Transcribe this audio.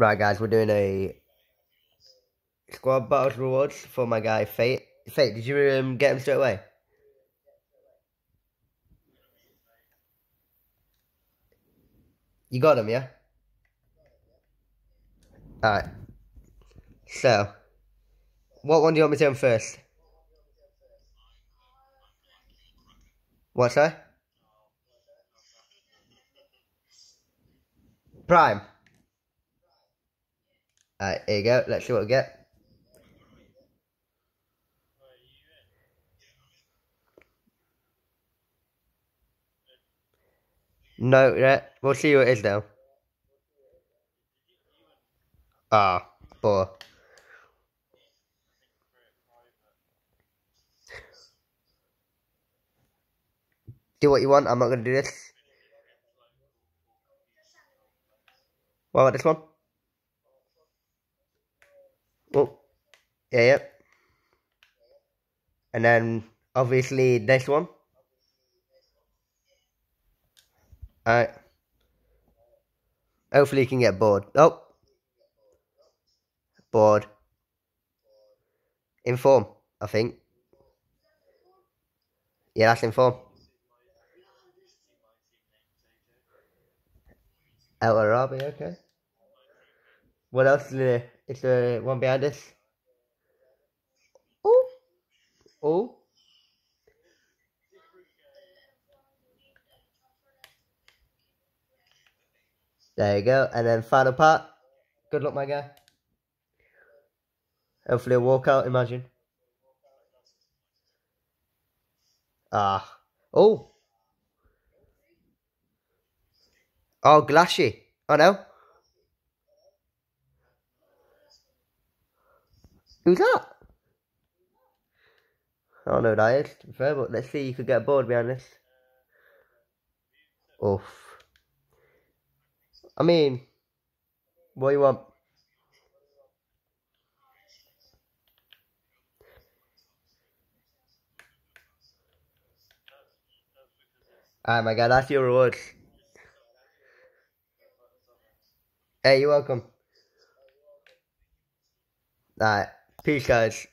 Right, guys, we're doing a squad battles rewards for my guy Fate. Fate, did you um, get him straight away? You got him, yeah? Alright. So, what one do you want me to him first? What's that? Prime. Alright, here you go. Let's see what we get. No, yeah. We'll see what it is though. Ah, boy. Do what you want. I'm not to do this. What about this one? Oh, yeah, yeah. And then obviously this one. Alright. Hopefully you can get bored. Oh. Bored. Inform, I think. Yeah, that's inform. El Arabi, okay. What else is Is there one behind us? Oh. Oh. There you go. And then final part. Good luck, my guy. Hopefully a walkout, imagine. Ah. Oh. Oh, Glashy. Oh, no. Who's that? I don't know who that is, to be fair, but let's see you could get bored behind this. Oof. I mean, what do you want? Alright, my god, that's your rewards. Hey, you're welcome. Alright, peace, guys.